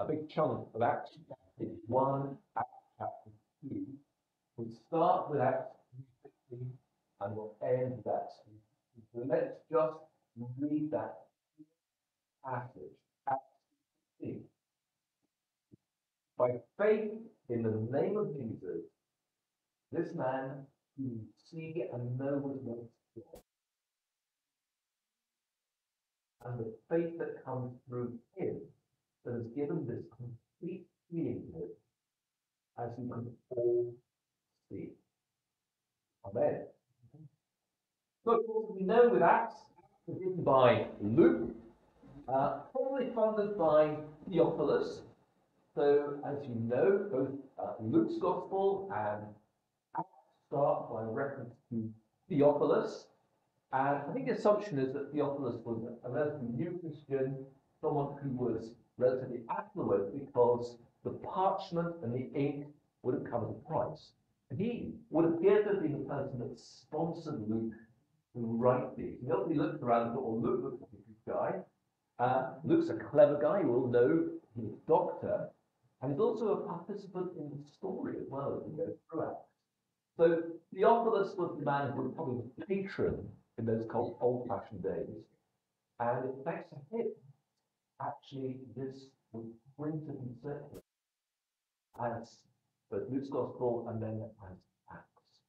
a big chunk of Acts chapter 1, Acts chapter 2. We'll start with Acts 16 and we'll end with Acts 16. So let's just read that passage, Acts 16. By faith in the name of Jesus, this man who see and know was once God, and the faith that comes through him that has given this complete him, as you can all see. Amen. So, of course, we know with Acts, written by Luke, uh, probably funded by Theophilus. So, as you know, both uh, Luke's Gospel and Acts start by reference to Theophilus. And I think the assumption is that Theophilus was a relatively new Christian, someone who was relatively affluent because the parchment and the ink would have covered the price. And he would appear to have been the person that sponsored Luke to write these. He obviously looked around and thought, well, Luke looks like a good guy. Uh, Luke's a clever guy, you all know he's a doctor, and he's also a participant in the story as well as we go through it. So Theophilus was the man who was probably the patron in those old fashioned days. And thanks to him, actually, this was and circulated as both Luke's Gospel and then as Acts.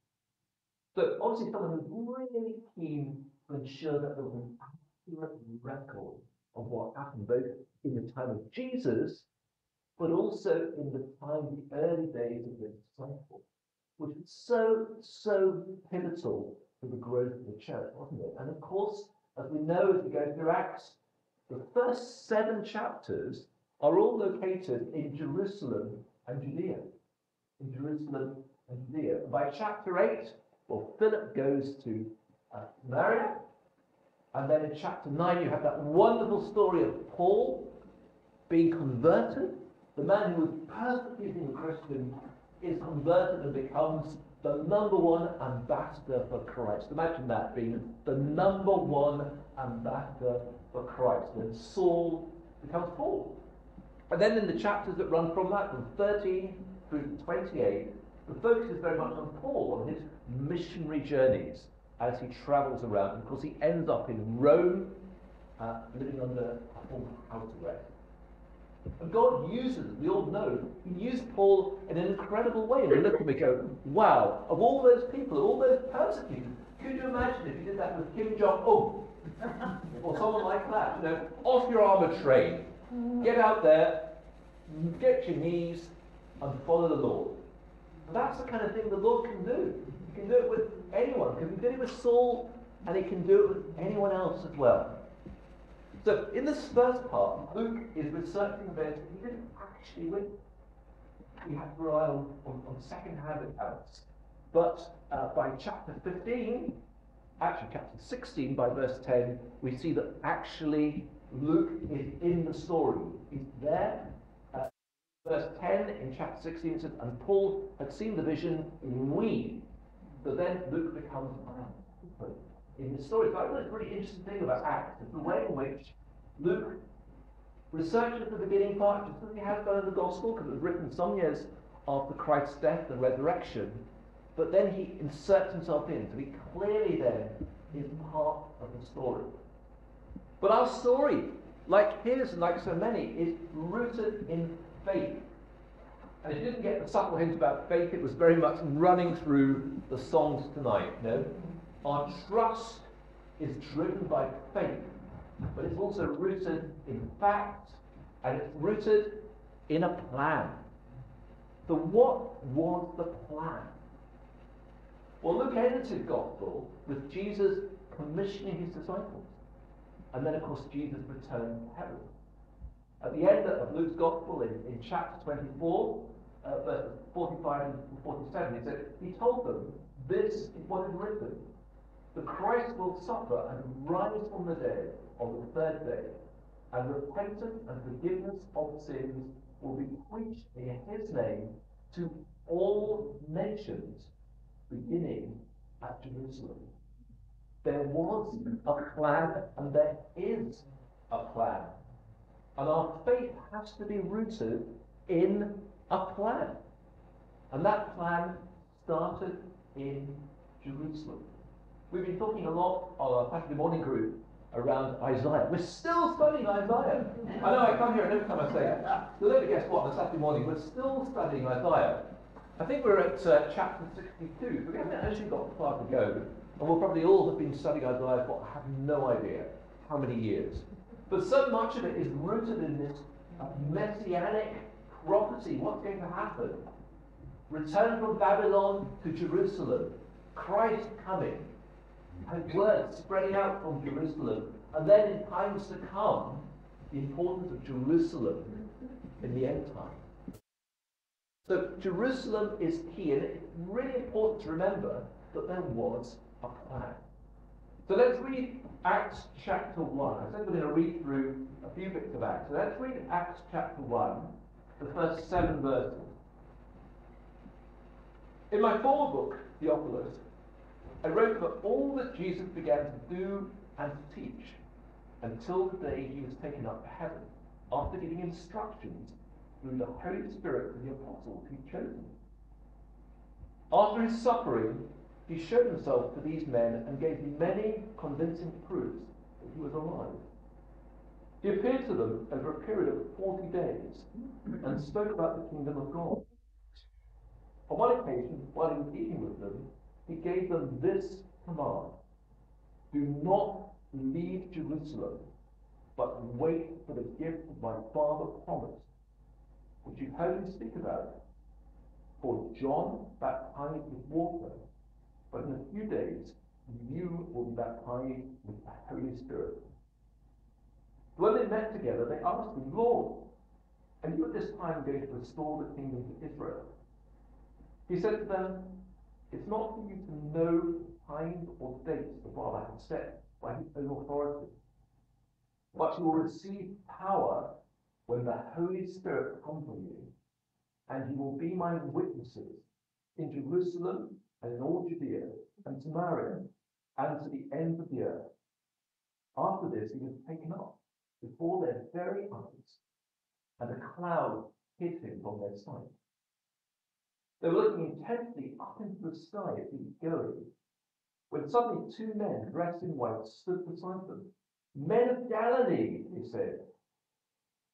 So obviously someone who's really keen to ensure that there was an accurate record of what happened both in the time of Jesus, but also in the time, the early days of the disciples, which was so, so pivotal to the growth of the church, wasn't it? And of course, as we know as we go through Acts, the first seven chapters are all located in Jerusalem and Judea. In Jerusalem and Judea. By chapter 8, well, Philip goes to uh, Samaria. And then in chapter 9, you have that wonderful story of Paul being converted. The man who was persecuting a Christian is converted and becomes the number one ambassador for Christ. Imagine that being the number one ambassador for Christ. When Saul becomes Paul. And then in the chapters that run from that, from 13 through 28, the focus is very much on Paul, on his missionary journeys as he travels around. And of course, he ends up in Rome, uh, living under a form of. And God uses, we all know, He used Paul in an incredible way. And look and we go, wow, of all those people, all those persecuted, could you imagine if you did that with Kim Jong Un? Or someone like that, you know, off your armour train, get out there, get your knees, and follow the Lord. That's the kind of thing the Lord can do. He can do it with anyone. He did it with Saul, and he can do it with anyone else as well. So in this first part, Luke is researching events he didn't actually witness. We have to rely on, on, on second-hand accounts. But uh, by chapter 15, actually chapter 16, by verse 10, we see that actually Luke is in the story. He's there. Uh, verse 10 in chapter 16 says, And Paul had seen the vision, we. So then Luke becomes in the story. So I it's a really interesting thing about Acts is the way in which Luke researched at the beginning part, just as he has done in the Gospel, because it was written some years after Christ's death and resurrection, but then he inserts himself in. So he clearly then is part of the story. But our story, like his and like so many, is rooted in faith. And if you didn't get the subtle hint about faith, it was very much running through the songs tonight. Know? Our trust is driven by faith, but it's also rooted in fact, and it's rooted in a plan. So, what was the plan? Well, Luke ends his gospel with Jesus commissioning his disciples. And then, of course, Jesus returned to heaven. At the end of Luke's gospel, in, in chapter 24, uh, verses 45 and 47, he said, He told them, This is what is written the Christ will suffer and rise from the dead on the third day, and repentance and forgiveness of sins will be preached in his name to all nations, beginning at Jerusalem. There was a plan, and there is a plan. And our faith has to be rooted in a plan. And that plan started in Jerusalem. We've been talking a lot on our Saturday morning group around Isaiah. We're still studying Isaiah. I know I come here and every time I say, so let me guess what, on a Saturday morning, we're still studying Isaiah. I think we're at uh, chapter 62, so we haven't actually got far to go. And we'll probably all have been studying Isaiah for I have no idea how many years. But so much of it is rooted in this messianic prophecy. What's going to happen? Return from Babylon to Jerusalem. Christ coming. And word spreading out from Jerusalem. And then in times to come, the importance of Jerusalem in the end time. So Jerusalem is key, and it's really important to remember that there was a plan. So let's read Acts chapter 1. I said we're going to read through a few bits of Acts. So let's read Acts chapter 1, the first seven verses. In my former book, Theophilus, I wrote about all that Jesus began to do and to teach until the day he was taken up to heaven, after giving instructions through the Holy Spirit to the apostles he chosen. After his suffering, he showed himself to these men and gave many convincing proofs that he was alive. He appeared to them over a period of 40 days and spoke about the kingdom of God. On one occasion, while he was eating with them, he gave them this command Do not leave Jerusalem, but wait for the gift of my Father promised you've heard me speak about. it? For John baptized with water, but in a few days you will be baptized with the Holy Spirit. When they met together, they asked him, Lord, are you at this time going to restore the kingdom to Israel? He said to them, It's not for you to know times or dates the Father has set by his own authority, but you will receive power when the Holy Spirit comes on you, and you will be my witnesses in Jerusalem and in all Judea and Samaria and to the end of the earth. After this, he was taken up before their very eyes, and a cloud hid him from their sight. They were looking intently up into the sky as he was going, when suddenly two men dressed in white stood beside them. Men of Galilee, he said,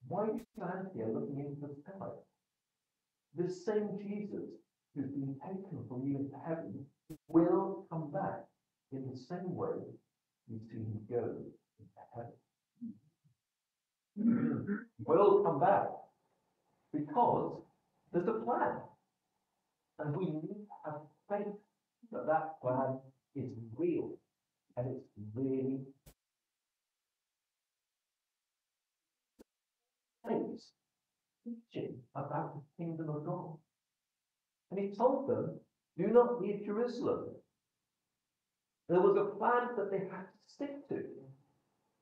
why do you stand here looking into the sky? This same Jesus who's been taken from you into heaven will come back in the same way you've seen him go into heaven. will come back because there's a plan. And we need to have faith that that plan is real and it's really days teaching about the kingdom of God. And he told them, do not leave Jerusalem. There was a plan that they had to stick to.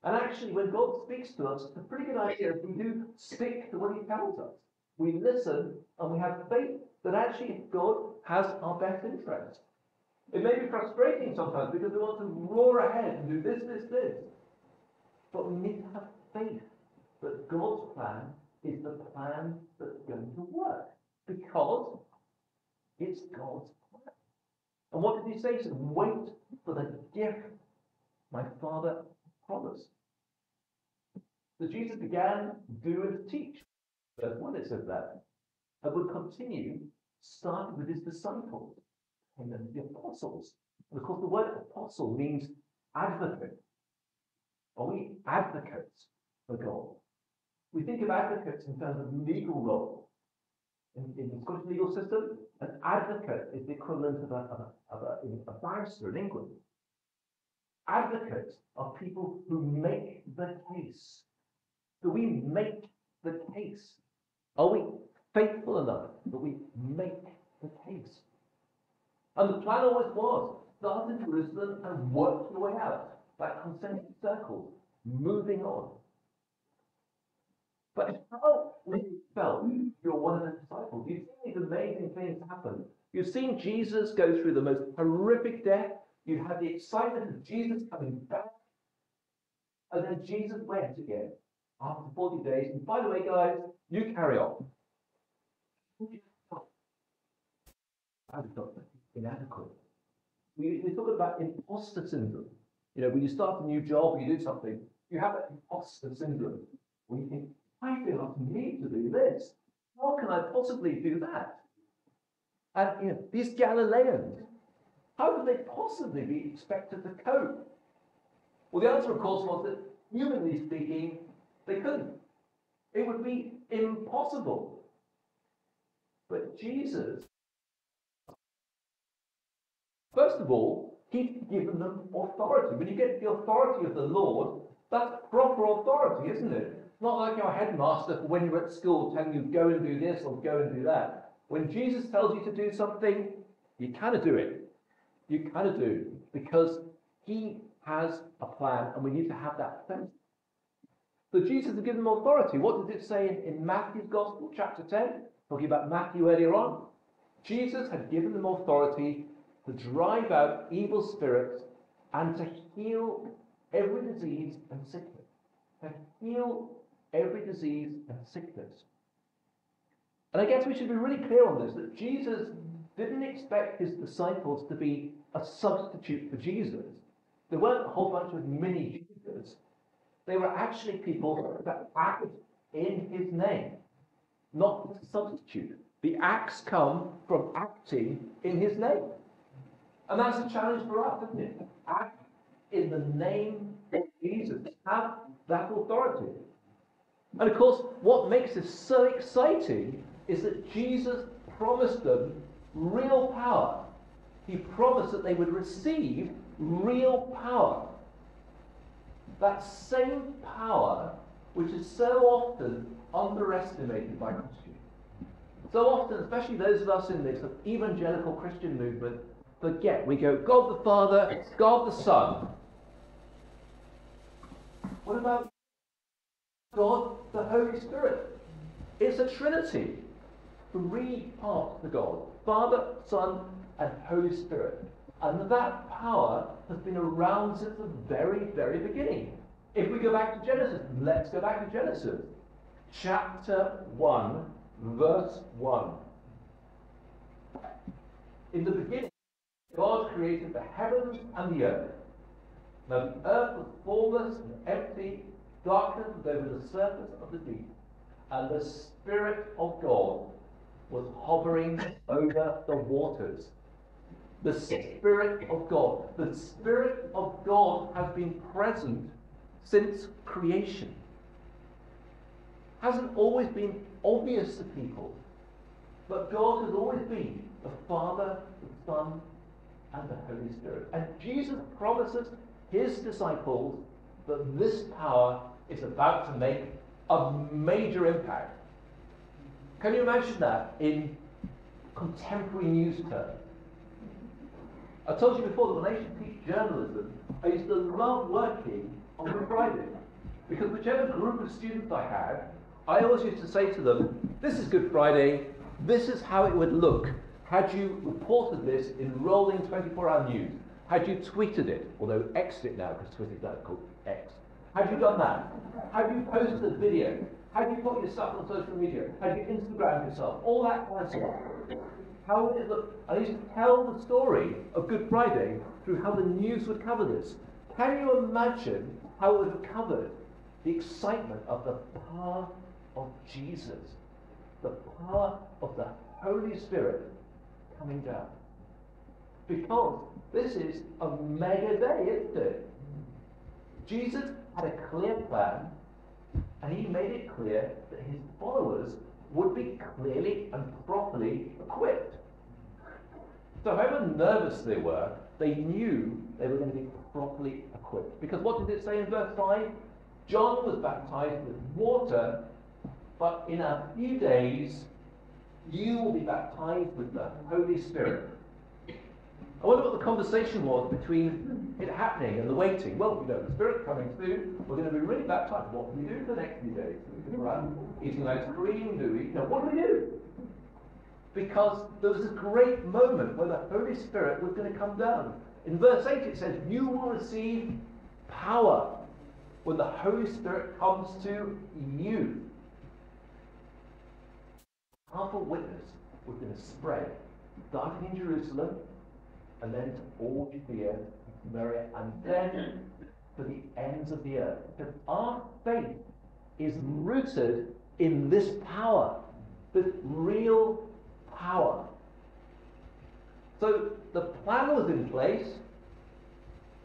And actually, when God speaks to us, it's a pretty good idea if we do stick to what he tells us. We listen and we have faith that actually God has our best interest. It may be frustrating sometimes because we want to roar ahead and do this, this, this. But we need to have faith that God's plan is the plan that's going to work because it's God's plan. And what did he say? He said, Wait for the gift my Father promised. So Jesus began do and teach. Verse 1 it says that. And would continue, starting with his disciples and then the apostles. And of course, the word apostle means advocate. Are we advocates for God? We think of advocates in terms of legal role. In, in the Scottish legal system, an advocate is the equivalent of a, of a, of a, a barrister in England. Advocates are people who make the case. Do we make the case? Are we faithful enough that we make the case? And the plan always was start in Jerusalem and work your way out, like concentric circles, moving on. But how you felt you're one of the disciples? You've seen these amazing things happen. You've seen Jesus go through the most horrific death. You had the excitement of Jesus coming back. And then Jesus went again. after 40 days. And by the way, guys, you carry on. Inadequate. We, we talk about imposter syndrome. You know, when you start a new job you do something, you have an imposter syndrome. You think, I feel I need to do this. How can I possibly do that? And you know, these Galileans, how could they possibly be expected to cope? Well, the answer, of course, was that humanly speaking, they couldn't. It would be impossible. But Jesus, first of all, he'd given them authority. When you get the authority of the Lord, that's proper authority, isn't it? Not like your headmaster when you're at school telling you go and do this or go and do that. When Jesus tells you to do something, you kind of do it. You kind of do because he has a plan and we need to have that faith. So Jesus has given them authority. What does it say in, in Matthew's Gospel, chapter 10? Talking about Matthew earlier on. Jesus had given them authority to drive out evil spirits and to heal every disease and sickness. To heal every disease and sickness. And I guess we should be really clear on this that Jesus didn't expect his disciples to be a substitute for Jesus. There weren't a whole bunch of mini Jesus. They were actually people that acted in his name, not as a substitute. The acts come from acting in his name. And that's a challenge for us, isn't it? Act in the name of Jesus. Have that authority. And of course, what makes this so exciting is that Jesus promised them real power. He promised that they would receive real power. That same power which is so often underestimated by Christians. So often, especially those of us in this evangelical Christian movement, forget. We go, God the Father, God the Son. What about God the Holy Spirit? It's a trinity. Three parts of God Father, Son, and Holy Spirit. And that power has been around since the very, very beginning. If we go back to Genesis, let's go back to Genesis. Chapter 1, verse 1. In the beginning, God created the heavens and the earth. Now the earth was formless and empty, was over the surface of the deep, and the Spirit of God was hovering over the waters. The Spirit of God. The Spirit of God has been present since creation. Hasn't always been obvious to people, but God has always been the Father, the Son, and the Holy Spirit. And Jesus promises his disciples that this power is about to make a major impact. Can you imagine that in contemporary news terms? I told you before that when I used to teach journalism, I used to love working on Good Friday. Because whichever group of students I had, I always used to say to them, this is Good Friday, this is how it would look had you reported this in rolling 24-hour news, had you tweeted it, although X it now because Twitter's now called X, had you done that? Have you posted a video? Have you put yourself on social media? Have you Instagrammed yourself? All that kind of stuff. How would it look? I used to tell the story of Good Friday through how the news would cover this. Can you imagine how it would have covered the excitement of the power of Jesus, the power of the Holy Spirit coming down. Because this is a mega day, isn't it? Jesus had a clear plan, and he made it clear that his followers would be clearly and properly equipped. So, however nervous they were, they knew they were going to be properly equipped. Because what did it say in verse 5? John was baptized with water, but in a few days you will be baptized with the Holy Spirit. I wonder what the conversation was between it happening and the waiting. Well, you know, the Spirit coming through, we're going to be really baptized. What do we do for the next few days? We go around eating ice cream? Do we, you know, what do we do? Because there was a great moment where the Holy Spirit was going to come down. In verse 8 it says, You will receive power when the Holy Spirit comes to you. Powerful witness was going to spread, starting in Jerusalem, and then to all Judea, Samaria, and then to the ends of the earth. Because our faith is rooted in this power, this real power. So the plan was in place,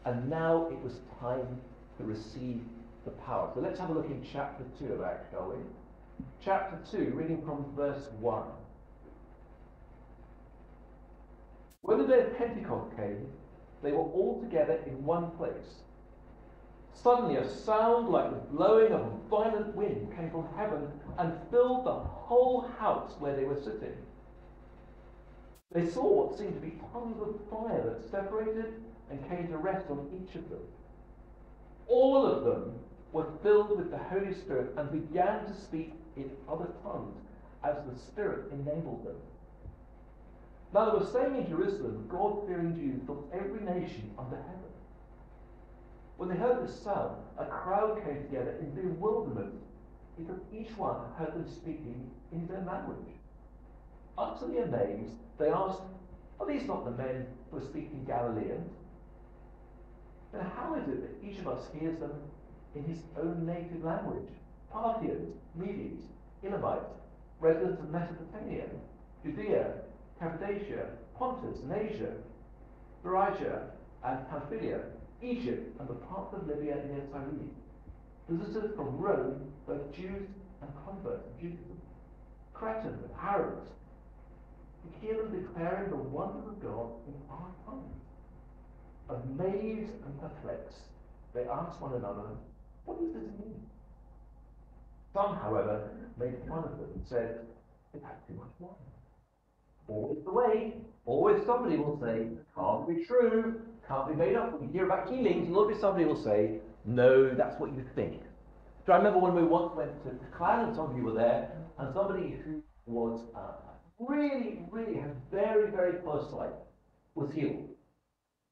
and now it was time to receive the power. So let's have a look in chapter 2 of Acts, shall we? Chapter 2, reading from verse 1. When the day of Pentecost came, they were all together in one place. Suddenly, a sound like the blowing of a violent wind came from heaven and filled the whole house where they were sitting. They saw what seemed to be tongues of fire that separated and came to rest on each of them. All of them were filled with the Holy Spirit and began to speak in other tongues as the Spirit enabled them. Now there were staying in Jerusalem God fearing Jews from every nation under heaven. When they heard this sound, a crowd came together in bewilderment because each one heard them speaking in their language. Utterly amazed, they asked, Are these not the men who are speaking Galilean? Then how is it that each of us hears them in his own native language? Parthians, Medes, Elamites, residents of Mesopotamia, Judea, Cappadocia, Pontus and Asia, Phrygia and Pamphylia, Egypt and the parts of Libya near Cyrene. Visitors from Rome, both Jews and converts to Judaism, Cretans and Arabs, to hear them declaring the wonder of God in our tongues. Amazed and perplexed, they asked one another, What does this mean? Some, however, made fun of them and said, had too much wine. Always the way. Always somebody will say, Can't be true, can't be made up. When you hear about healings, and always somebody will say, No, that's what you think. So I remember when we once went to, Clan, and some of you were there, and somebody who was uh, really, really had very, very close sight was healed.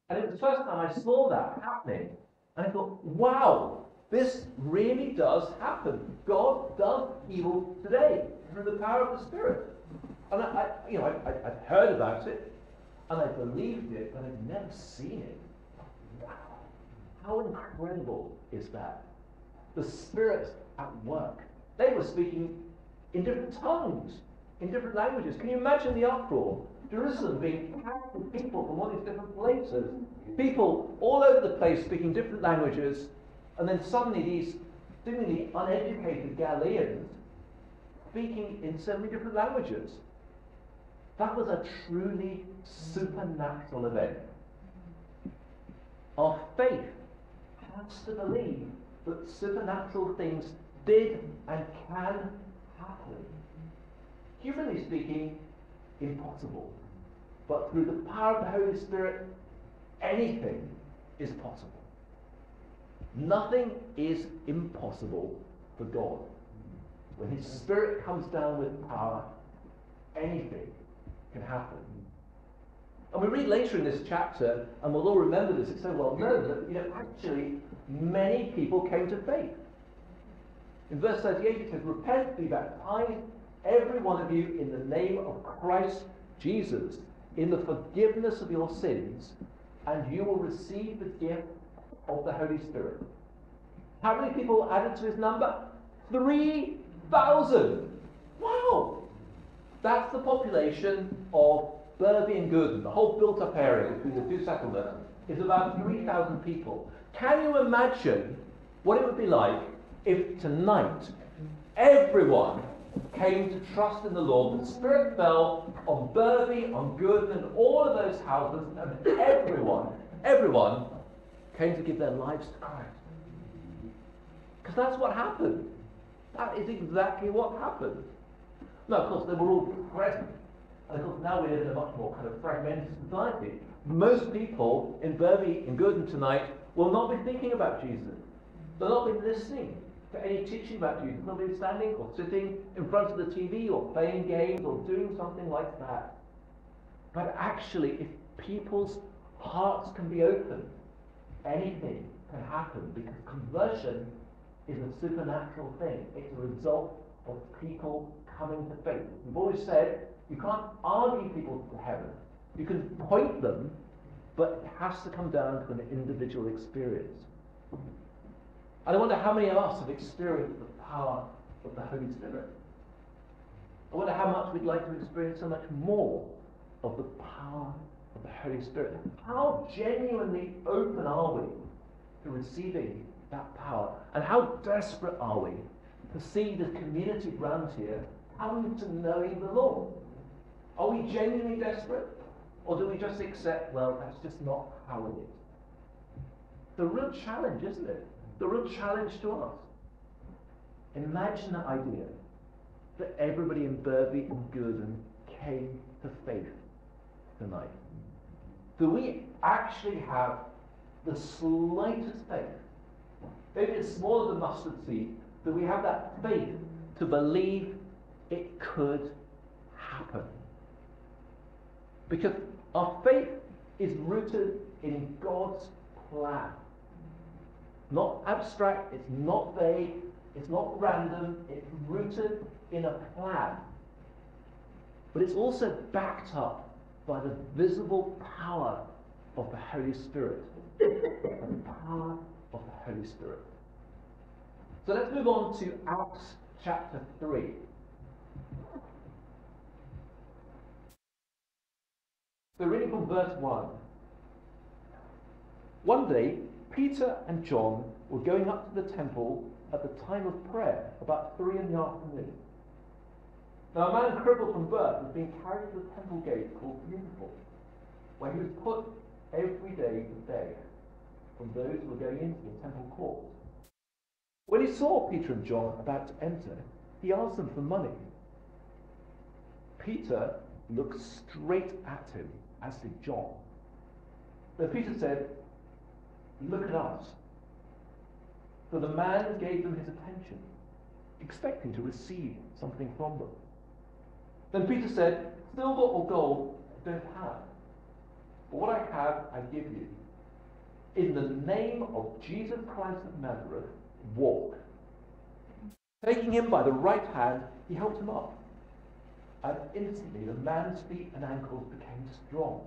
And it was the first time I saw that happening. And I thought, wow, this really does happen. God does heal today through the power of the Spirit. And I, I you know, I, I, I'd heard about it, and I believed it, but I'd never seen it. Wow. How incredible is that? The Spirit at work. They were speaking in different tongues, in different languages. Can you imagine the uproar? Jerusalem being packed with people from all these different places. People all over the place speaking different languages, and then suddenly these seemingly uneducated Galileans speaking in so many different languages. That was a truly supernatural event. Our faith has to believe that supernatural things did and can happen. Humanly speaking, impossible. But through the power of the Holy Spirit, anything is possible. Nothing is impossible for God. When His Spirit comes down with power, anything can happen. And we read later in this chapter, and we'll all remember this, it's so well known, that you know, actually many people came to faith. In verse 38 it says, Repent, be baptized, every one of you, in the name of Christ Jesus, in the forgiveness of your sins, and you will receive the gift of the Holy Spirit. How many people added to his number? 3,000! Wow! That's the population of Burby and Goodden, the whole built up area between the two settlements, is about 3,000 people. Can you imagine what it would be like if tonight everyone came to trust in the Lord, the Spirit fell on Burby, on Goodden, and all of those houses, and everyone, everyone came to give their lives to Christ. Because that's what happened. That is exactly what happened. Now, of course, they were all present. And of course, now we live in a much more kind of fragmented society. Most people in Burby, in Goodden tonight, will not be thinking about Jesus. They'll not be listening to any teaching about Jesus. They'll be standing or sitting in front of the TV or playing games or doing something like that. But actually, if people's hearts can be open, anything can happen because conversion is a supernatural thing. It's a result of people coming to faith. We've always said you can't argue people to heaven. You can point them, but it has to come down to an individual experience. And I wonder how many of us have experienced the power of the Holy Spirit. I wonder how much we'd like to experience so much more of the power of the Holy Spirit. How genuinely open are we to receiving that power? And how desperate are we to see the community around here come to knowing the Lord? Are we genuinely desperate? Or do we just accept, well, that's just not how it is? The real challenge, isn't it? The real challenge to us. Imagine the idea that everybody in Burby and Goodden came to faith tonight. Do we actually have the slightest faith? Maybe it's smaller than mustard seed. Do we have that faith to believe it could happen? Because our faith is rooted in God's plan. Not abstract, it's not vague, it's not random, it's rooted in a plan. But it's also backed up by the visible power of the Holy Spirit. the power of the Holy Spirit. So let's move on to Acts chapter 3. So reading from verse 1. One day, Peter and John were going up to the temple at the time of prayer, about three in the afternoon. Now a man crippled from birth was being carried to the temple gate called Beautiful, where he was put every day to beg from those who were going into the temple court. When he saw Peter and John about to enter, he asked them for money. Peter looked straight at him, as did John. Then Peter said, Look at us. So the man gave them his attention, expecting to receive something from them. Then Peter said, Silver or gold I don't have, but what I have I give you. In the name of Jesus Christ of Nazareth, walk. Taking him by the right hand, he helped him up. And instantly the man's feet and ankles became strong.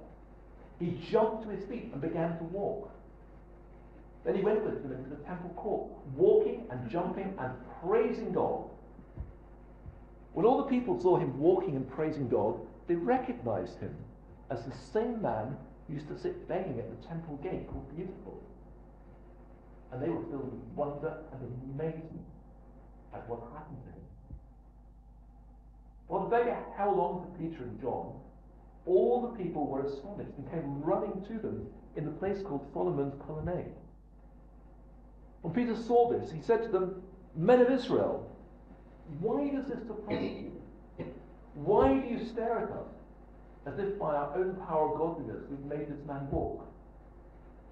He jumped to his feet and began to walk. Then he went with them into the temple court, walking and jumping and praising God. When all the people saw him walking and praising God, they recognized him as the same man who used to sit begging at the temple gate called Beautiful. And they were filled with wonder and amazement at what happened to him. While the held on to Peter and John, all the people were astonished and came running to them in the place called Solomon's Colonnade. When Peter saw this, he said to them, Men of Israel, why does this surprise you? Why do you stare at us as if by our own power of godliness we've made this man walk?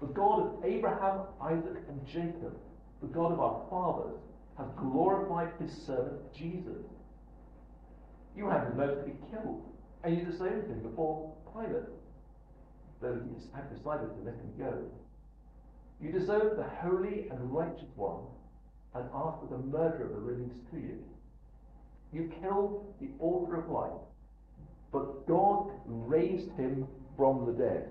The God of Abraham, Isaac, and Jacob, the God of our fathers, has glorified his servant Jesus. You had him to be killed, and you disowned him before Pilate, though he had decided to let him go. You deserve the holy and righteous one and after the murderer the release to you. You killed the author of life, but God raised him from the dead.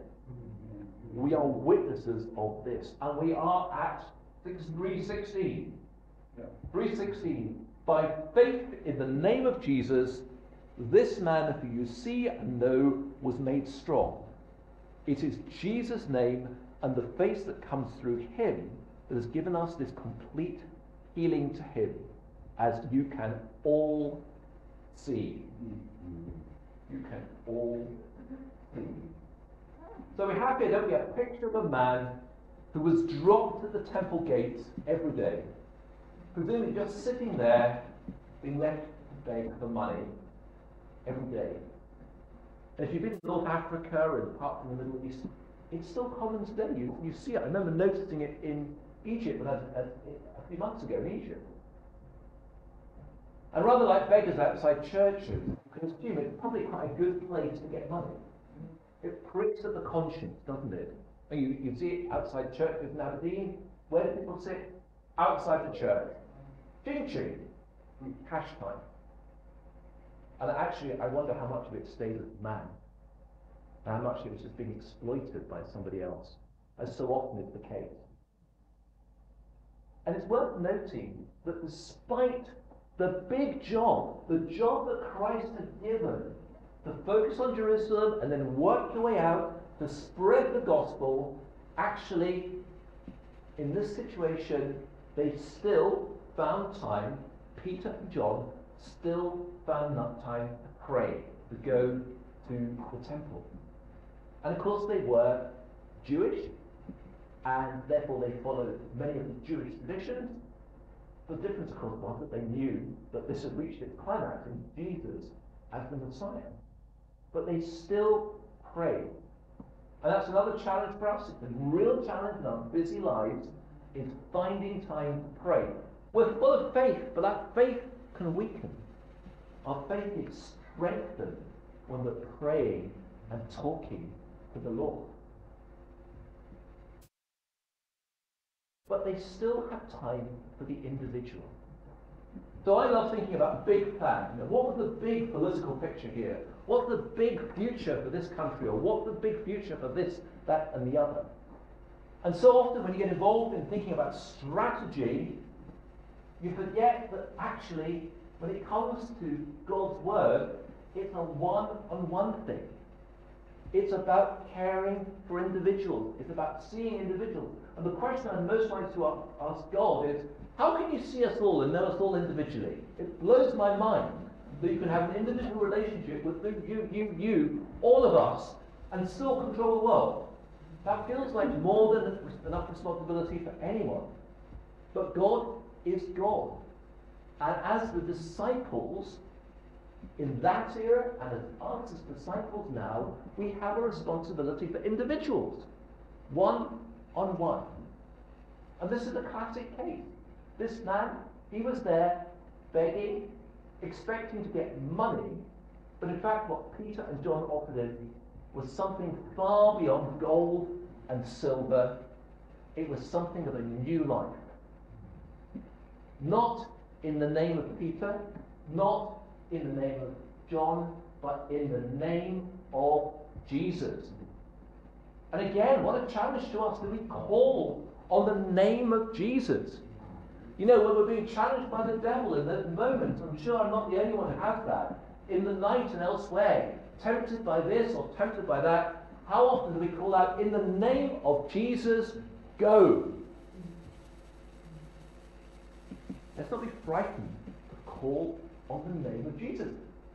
We are witnesses of this, and we are at 316. 316. By faith in the name of Jesus, this man who you see and know was made strong. It is Jesus' name and the face that comes through him that has given us this complete healing to him, as you can all see. You can all see. So we have here, don't we, a picture of a man who was dropped at the temple gates every day, presumably just sitting there, being left to beg for money every day. If you've been to North Africa and apart from the Middle East, it's still common today. You, you see it. I remember noticing it in Egypt when I was uh, a few months ago in Egypt. And rather like beggars outside churches, you can assume it's probably quite a good place to get money. It pricks at the conscience, doesn't it? And you, you see it outside churches in Aberdeen, Where do people sit? Outside the church. Ching ching. Cash time. And actually, I wonder how much of it stayed with man. And how much of it was just being exploited by somebody else, as so often is the case. And it's worth noting that despite the big job, the job that Christ had given to focus on Jerusalem and then work your way out to spread the gospel, actually, in this situation, they still found time, Peter and John still found enough time to pray, to go to the temple. And of course, they were Jewish, and therefore they followed many of the Jewish traditions. The difference, of course, was that they knew that this had reached its climax in Jesus as the Messiah. But they still prayed. And that's another challenge for us. It's a real challenge in our busy lives is finding time to pray. We're full of faith, but that faith can weaken. Our faith is strengthened when we're praying and talking to the Lord. But they still have time for the individual. So I love thinking about big plan. You know, what was the big political picture here? What's the big future for this country? Or what's the big future for this, that, and the other? And so often when you get involved in thinking about strategy, you forget that actually, when it comes to God's Word, it's a one on one thing. It's about caring for individuals. It's about seeing individuals. And the question I'm most likely to ask God is, how can you see us all and know us all individually? It blows my mind that you can have an individual relationship with you, you, you, all of us, and still control the world. That feels like more than enough responsibility for anyone. But God is God. And as the disciples in that era and as us as disciples now, we have a responsibility for individuals, one on one. And this is a classic case. This man, he was there begging, expecting to get money, but in fact, what Peter and John offered him was something far beyond gold and silver. It was something of a new life. Not in the name of Peter, not in the name of John, but in the name of Jesus. And again, what a challenge to us that we call on the name of Jesus. You know, when we're being challenged by the devil in that moment, I'm sure I'm not the only one who has that, in the night and elsewhere, tempted by this or tempted by that, how often do we call out, in the name of Jesus, go? Let's not be frightened to call on the name of Jesus.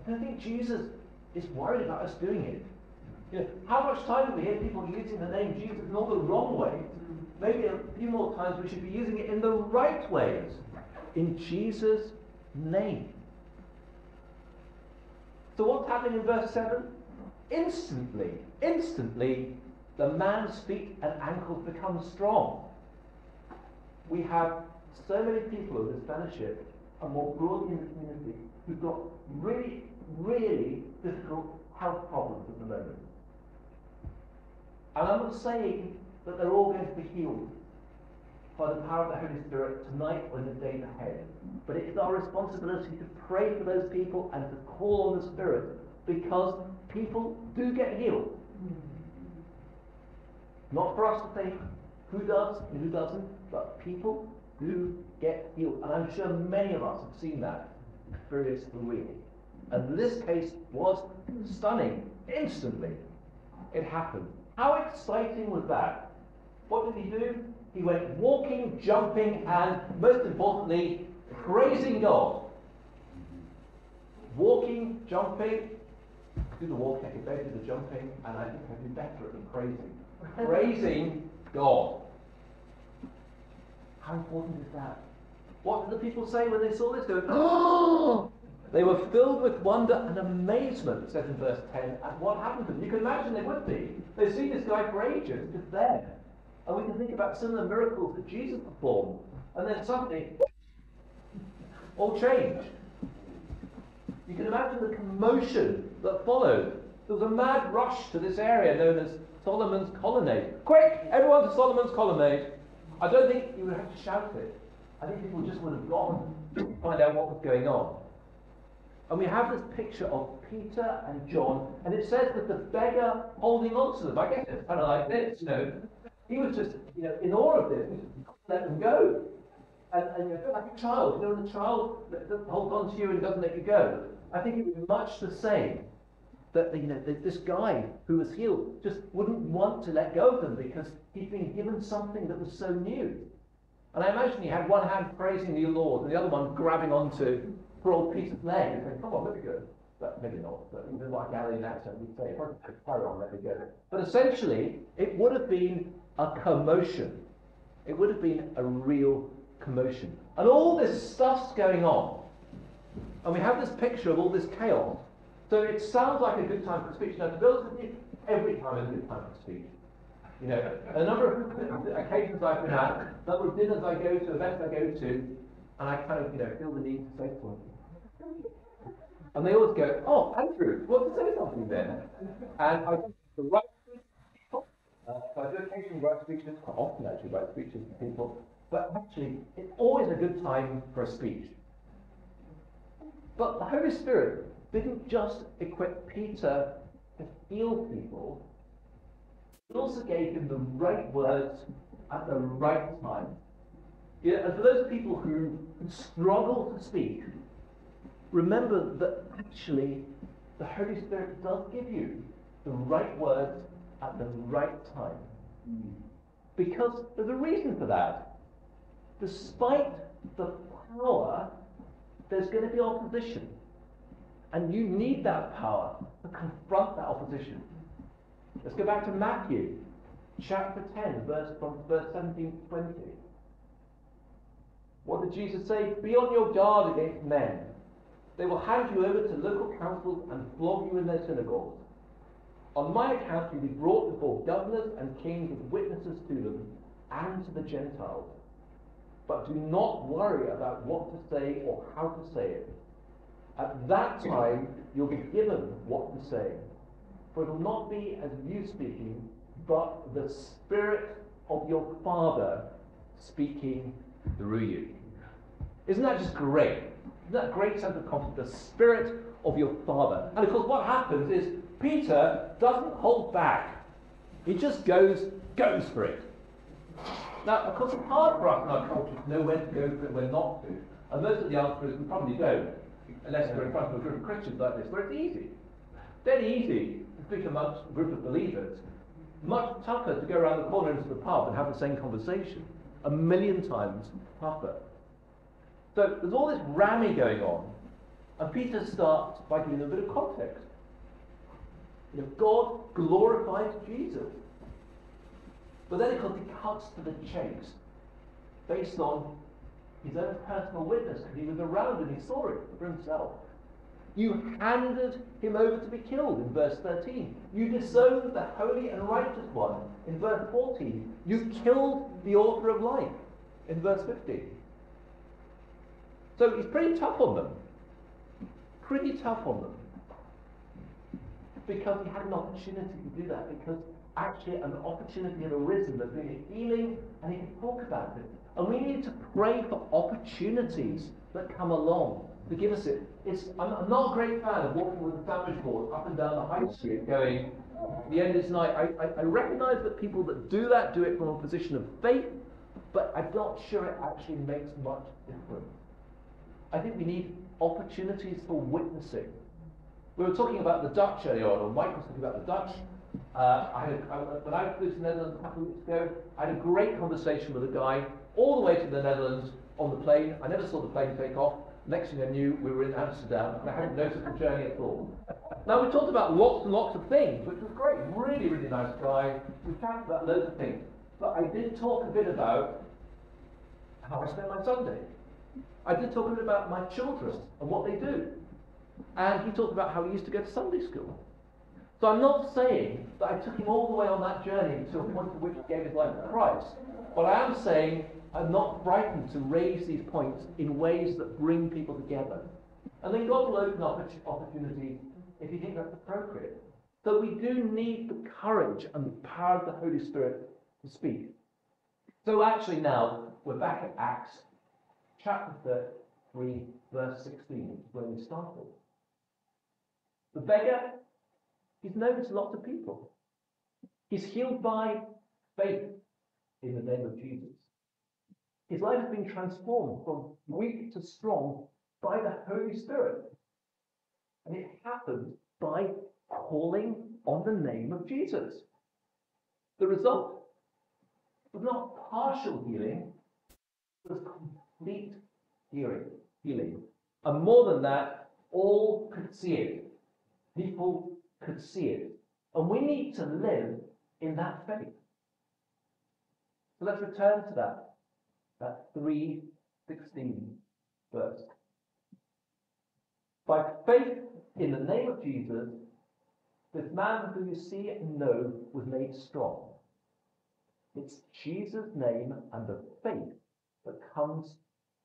I don't think Jesus is worried about us doing it. You know, how much time do we hear people using the name Jesus in all the wrong ways? Maybe a few more times we should be using it in the right ways. In Jesus' name. So what's happening in verse 7? Instantly, instantly, the man's feet and ankles become strong. We have so many people in this fellowship, and more broadly in the community, who've got really, really difficult health problems at the moment. And I'm not saying that they're all going to be healed by the power of the Holy Spirit tonight or in the days ahead. But it is our responsibility to pray for those people and to call on the Spirit because people do get healed. Not for us to say who does and who doesn't, but people do get healed. And I'm sure many of us have seen that experience the real. And this case was stunning. Instantly, it happened. How exciting was that? What did he do? He went walking, jumping, and most importantly, praising God. Walking, jumping, do the walking, I could do the jumping, and I think I do better at the praising. praising God. How important is that? What did the people say when they saw this? They were, oh! They were filled with wonder and amazement, it says in verse 10, at what happened to them. You can imagine they would be. They've seen this guy for ages, just there. And we can think about similar miracles that Jesus performed. And then suddenly, all changed. You can imagine the commotion that followed. There was a mad rush to this area known as Solomon's Colonnade. Quick, everyone to Solomon's Colonnade. I don't think you would have to shout it. I think people just would have gone to find out what was going on. And we have this picture of Peter and John, and it says that the beggar holding on to them. I guess it's kind of like this, you know. He was just, you know, in awe of this. Let them go. And, and you know, like a child, you know, when a child holds on to you and doesn't let you go. I think it would be much the same that you know this guy who was healed just wouldn't want to let go of them because he'd been given something that was so new. And I imagine he had one hand praising the Lord and the other one grabbing onto poor old Peter's leg and saying, "Come on, let me go." But maybe not. But even like Galilean accent, we'd say, "Carry on, let me go." But essentially, it would have been a commotion. It would have been a real commotion. And all this stuff's going on. And we have this picture of all this chaos. So it sounds like a good time for speech. Now, to be honest with you, every time is a good time for speech. You know, a number of occasions I've been at, a number of dinners I go to, events I go to, and I kind of, you know, feel the need to say something. And they always go, oh, Andrew, want to say something then? And I the right people. Uh, so I do occasionally write speeches, quite often actually write speeches to people, but actually, it's always a good time for a speech. But the Holy Spirit didn't just equip Peter to heal people, he also gave him the right words at the right time. Yeah, and for those people who struggle to speak, remember that actually the Holy Spirit does give you the right words at the right time. Because there's a reason for that. Despite the power, there's going to be opposition. And you need that power to confront that opposition. Let's go back to Matthew chapter 10, verse from verse 17 to 20. What did Jesus say? Be on your guard against men. They will hand you over to local councils and flog you in their synagogues. On my account, you'll be brought before governors and kings as witnesses to them and to the Gentiles. But do not worry about what to say or how to say it at that time, you'll be given what to say. For it will not be as you speaking, but the Spirit of your Father speaking through you. Isn't that just great? Isn't that great sense of confidence? The Spirit of your Father. And of course, what happens is Peter doesn't hold back. He just goes, goes for it. Now, of course, it's hard for us in our culture to know when to go for it, when not to. And most of the answer is we probably don't unless we're in front of a group of Christians like this, where it's easy. Dead easy to speak amongst a group of believers. Much tougher to go around the corner into the pub and have the same conversation. A million times tougher. So there's all this ramming going on, and Peter starts by giving a bit of context. You know, God glorified Jesus. But then, he cuts to the chase based on his own personal witness because he was around and he saw it for himself. You handed him over to be killed in verse 13. You disowned the holy and righteous one in verse 14. You killed the author of life in verse 15. So he's pretty tough on them. Pretty tough on them. Because he had an opportunity to do that. Because actually an opportunity had arisen. Been a healing and he could talk about it. And we need to pray for opportunities that come along to give us it. It's, I'm, not a great fan of walking with a sandwich board up and down the high street going, the end is night. I, I, I recognize that people that do that do it from a position of faith, but I'm not sure it actually makes much difference. I think we need opportunities for witnessing. We were talking about the Dutch earlier on, or Mike was talking about the Dutch. Uh, I had, I, when I flew to the Netherlands a couple of weeks ago, I had a great conversation with a guy all the way to the Netherlands on the plane. I never saw the plane take off. Next thing I knew, we were in Amsterdam, and I hadn't noticed the journey at all. Now, we talked about lots and lots of things, which was great. Really, really nice guy. We talked about loads of things. But I did talk a bit about how I spend my Sunday. I did talk a bit about my children and what they do. And he talked about how he used to go to Sunday school. So I'm not saying that I took him all the way on that journey to a point at which he gave his life to Christ. But I am saying I'm not frightened to raise these points in ways that bring people together. And then God will open up opportunities if you think that's appropriate. So we do need the courage and the power of the Holy Spirit to speak. So actually now, we're back at Acts chapter 3, verse 16, where we started. The beggar, he's known to lots of people. He's healed by faith in the name of Jesus. His life has been transformed from weak to strong by the Holy Spirit. And it happened by calling on the name of Jesus. The result was not partial healing, it was complete healing. healing. And more than that, all could see it. People could see it. And we need to live in that faith. So let's return to that, that 316 verse. By faith in the name of Jesus, this man who you see and know was made strong. It's Jesus' name and the faith that comes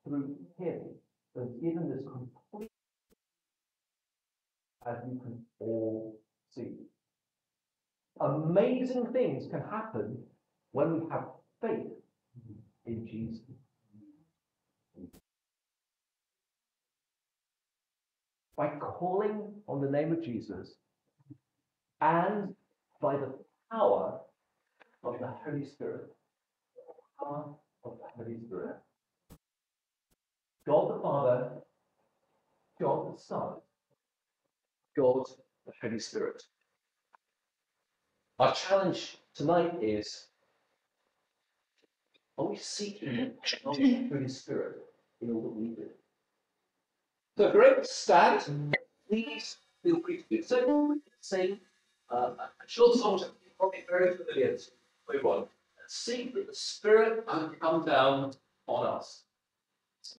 through him that is given this complete, as you can all see. Amazing things can happen when we have faith in Jesus. By calling on the name of Jesus and by the power of the Holy Spirit. Power of the Holy Spirit. God the Father, God the Son, God the Holy Spirit. Our challenge tonight is are we seeking the Holy Spirit in all that we do? So, great to stand, please feel free to do so. Sing uh, a short song that you're probably very familiar with one. Sing that the Spirit come down on us.